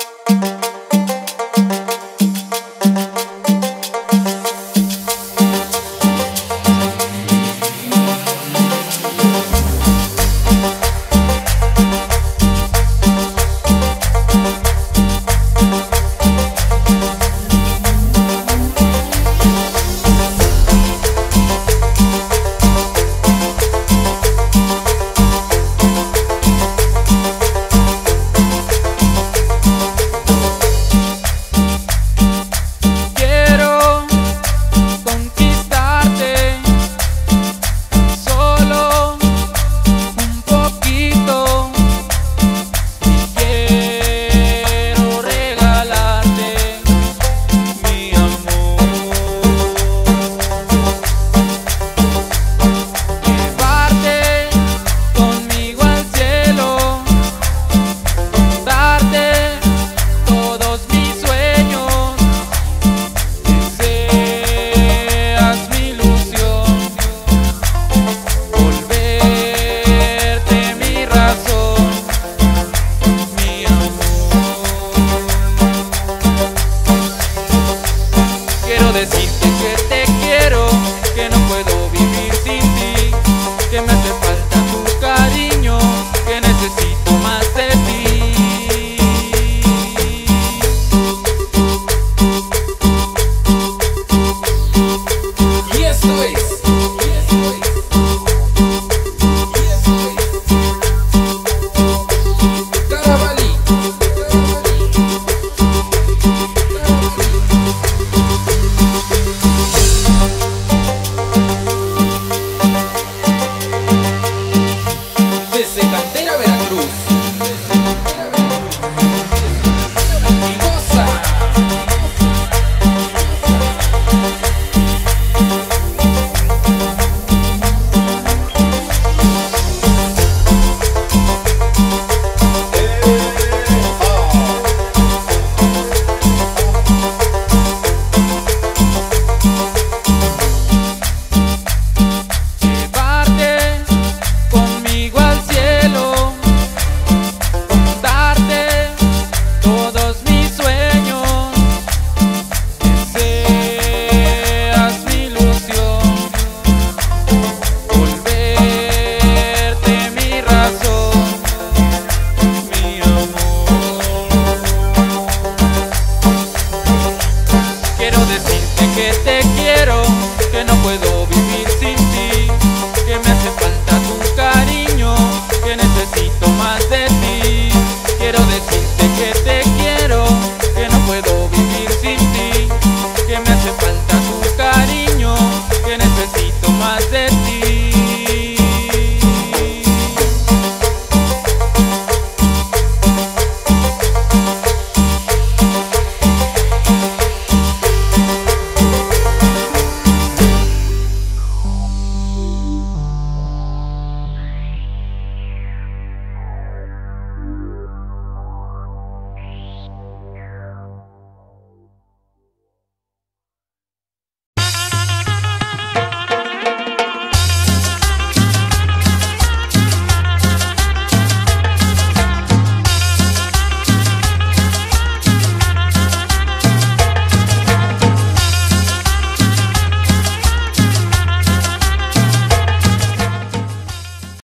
Quiero corações. que te quiero, que no puedo vivir sin ti, que me hace falta tu cariño, que necesito más de ti.